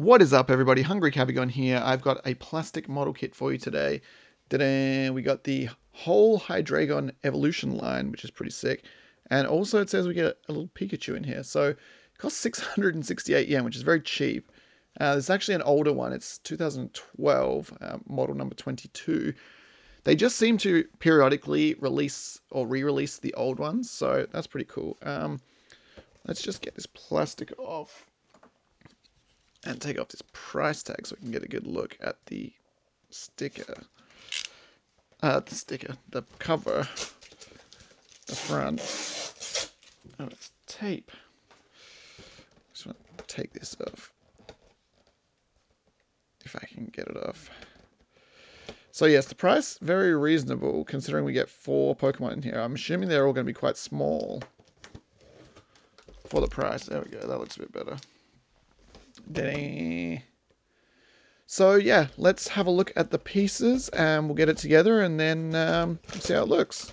What is up, everybody? Hungry Kabigon here. I've got a plastic model kit for you today. We got the whole Hydreigon evolution line, which is pretty sick. And also it says we get a little Pikachu in here. So it costs 668 yen, which is very cheap. Uh, there's actually an older one. It's 2012, uh, model number 22. They just seem to periodically release or re-release the old ones, so that's pretty cool. Um, let's just get this plastic off and take off this price tag so we can get a good look at the sticker. Uh, the sticker, the cover, the front. Oh, it's tape. Just want to take this off. If I can get it off. So yes, the price very reasonable considering we get four Pokemon in here. I'm assuming they're all going to be quite small for the price. There we go. That looks a bit better. So yeah, let's have a look at the pieces and we'll get it together and then um, see how it looks.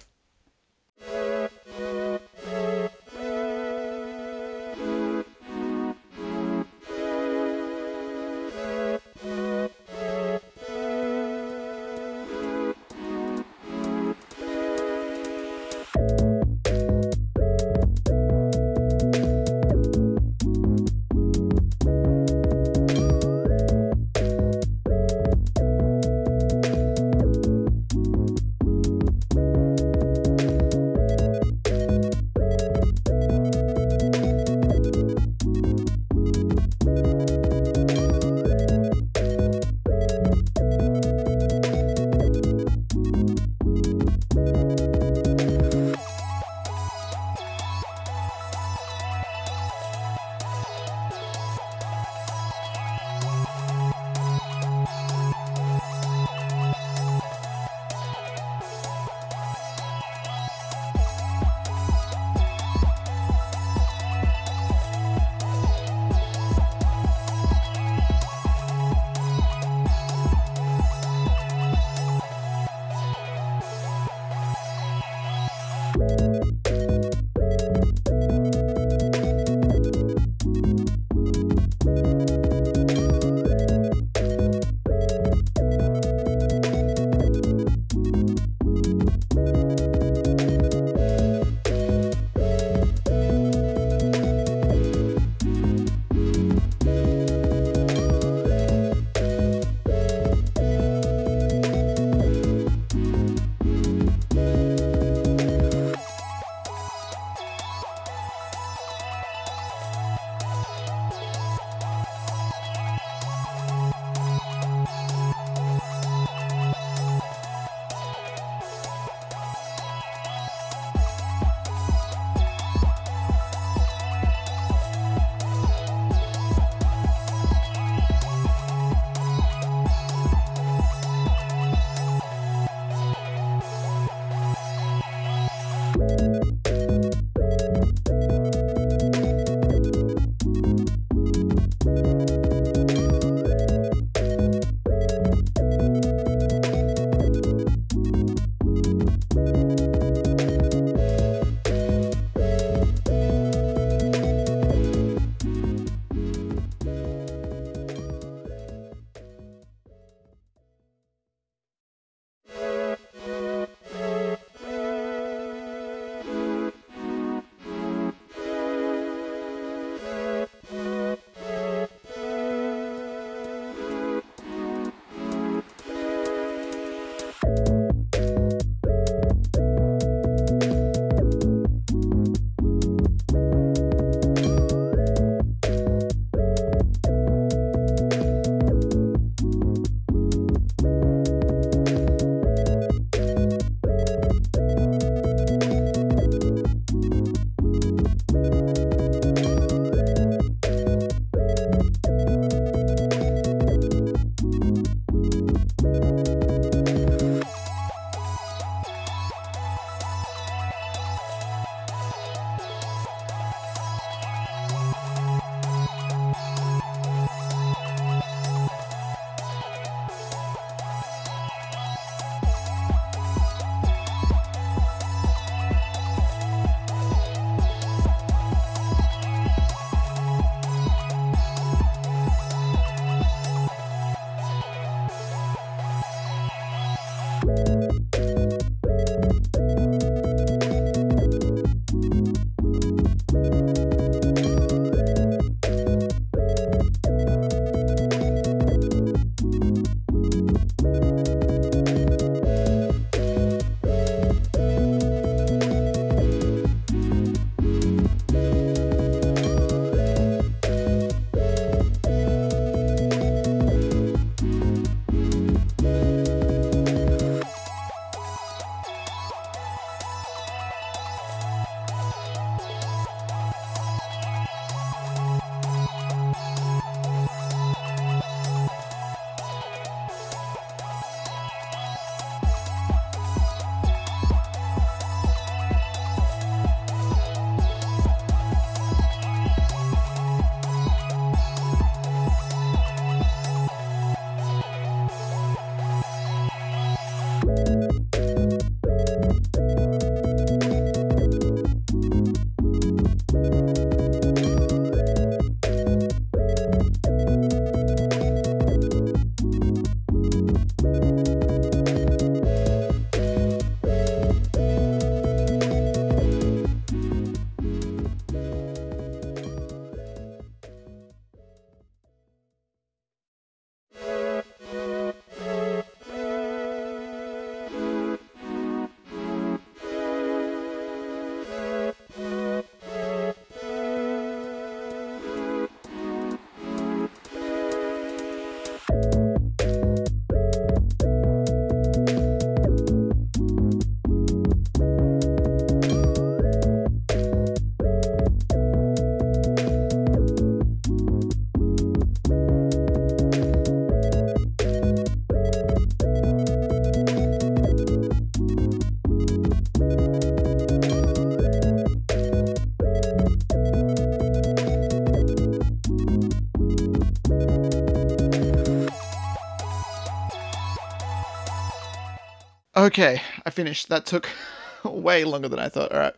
Okay, I finished. That took way longer than I thought. All right.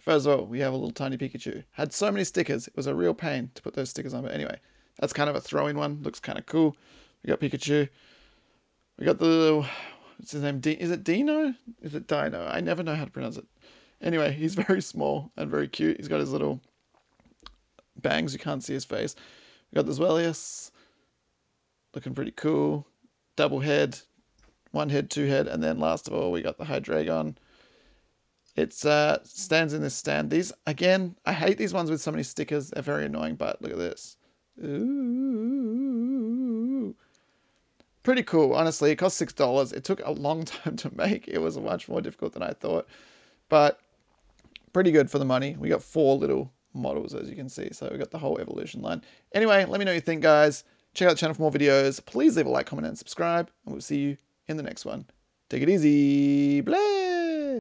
First of all, we have a little tiny Pikachu. Had so many stickers. It was a real pain to put those stickers on. But anyway, that's kind of a throw-in one. Looks kind of cool. We got Pikachu. We got the... What's his name? D is it Dino? Is it Dino? I never know how to pronounce it. Anyway, he's very small and very cute. He's got his little bangs. You can't see his face. We got the Zweilous. Looking pretty cool. Double head one head, two head, and then last of all, we got the Hydreigon. It's uh, stands in this stand. These, again, I hate these ones with so many stickers. They're very annoying, but look at this. Ooh. Pretty cool, honestly. It cost $6. It took a long time to make. It was much more difficult than I thought. But pretty good for the money. We got four little models, as you can see. So we got the whole evolution line. Anyway, let me know what you think, guys. Check out the channel for more videos. Please leave a like, comment, and subscribe. And we'll see you in the next one. Take it easy. Blah.